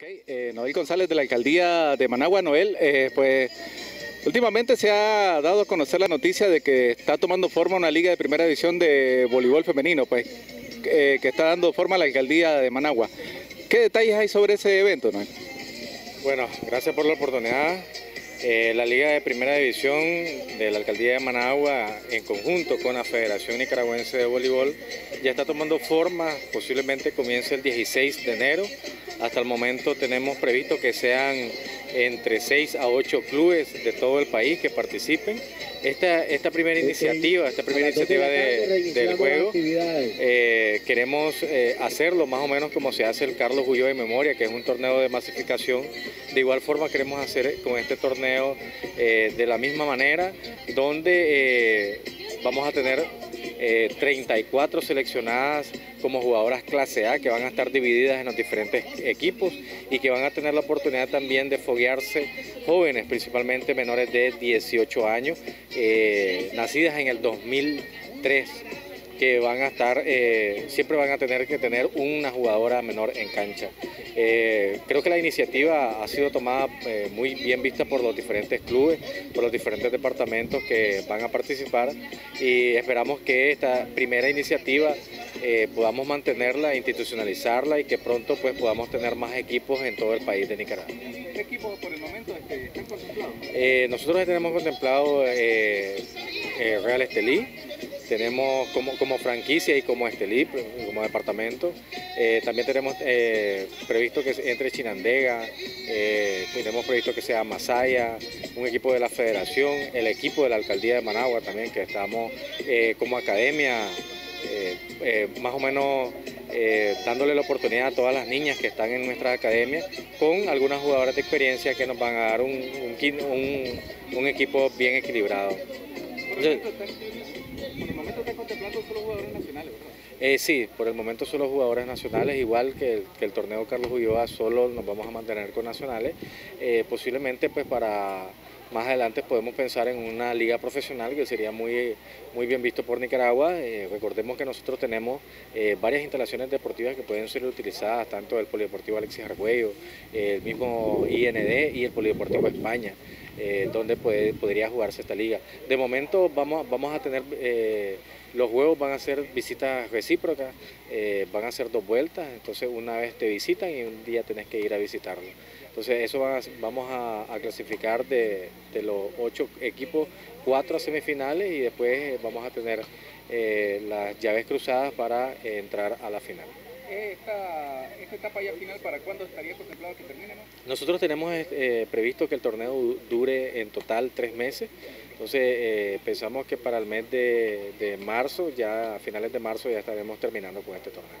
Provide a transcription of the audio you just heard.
Eh, Noel González de la alcaldía de Managua. Noel, eh, pues últimamente se ha dado a conocer la noticia de que está tomando forma una liga de primera división de voleibol femenino, pues eh, que está dando forma a la alcaldía de Managua. ¿Qué detalles hay sobre ese evento, Noel? Bueno, gracias por la oportunidad. Eh, la Liga de Primera División de la Alcaldía de Managua, en conjunto con la Federación Nicaragüense de Voleibol, ya está tomando forma, posiblemente comience el 16 de enero. Hasta el momento tenemos previsto que sean entre 6 a 8 clubes de todo el país que participen. Esta, esta primera iniciativa, esta primera iniciativa del juego, eh, queremos eh, hacerlo más o menos como se hace el Carlos Gullo de Memoria, que es un torneo de masificación. De igual forma queremos hacer con este torneo eh, de la misma manera, donde vamos a tener 34 seleccionadas como jugadoras clase A que van a estar divididas en los diferentes equipos y que van a tener la oportunidad también de foguearse jóvenes, principalmente menores de 18 años, eh, nacidas en el 2003 que van a estar, eh, siempre van a tener que tener una jugadora menor en cancha. Eh, creo que la iniciativa ha sido tomada eh, muy bien vista por los diferentes clubes, por los diferentes departamentos que van a participar y esperamos que esta primera iniciativa podamos mantenerla, institucionalizarla y que pronto pues podamos tener más equipos en todo el país de Nicaragua. ¿Qué equipos por el momento están contemplados? nosotros tenemos contemplado Real Estelí, tenemos como, como franquicia y como Estelí, como departamento. Eh, también tenemos eh, previsto que entre Chinandega, eh, tenemos previsto que sea Masaya, un equipo de la federación, el equipo de la alcaldía de Managua también, que estamos como academia más o menos dándole la oportunidad a todas las niñas que están en nuestras academias con algunas jugadoras de experiencia que nos van a dar un, un, un equipo bien equilibrado. Por el momento está contemplando solo jugadores nacionales, ¿verdad? Eh, sí, por el momento solo jugadores nacionales, igual que el, torneo Carlos Ulloa, solo nos vamos a mantener con nacionales. Eh, posiblemente pues para más adelante podemos pensar en una liga profesional que sería muy, muy bien visto por Nicaragua. Eh, recordemos que nosotros tenemos varias instalaciones deportivas que pueden ser utilizadas, tanto el Polideportivo Alexis Argüello, el mismo IND y el Polideportivo España. Eh, donde podría jugarse esta liga. De momento vamos, vamos a tener, eh, los juegos van a ser visitas recíprocas, eh, van a ser dos vueltas, entonces una vez te visitan y un día tenés que ir a visitarlo. Entonces eso vamos a, clasificar de, de, los ocho equipos, cuatro a semifinales y después vamos a tener las llaves cruzadas para entrar a la final esta, esta etapa ya final, ¿para cuándo estaría contemplado que termine? Nosotros tenemos eh, previsto que el torneo dure en total tres meses, entonces eh, pensamos que para el mes de, de marzo, ya a finales de marzo ya estaremos terminando con este torneo.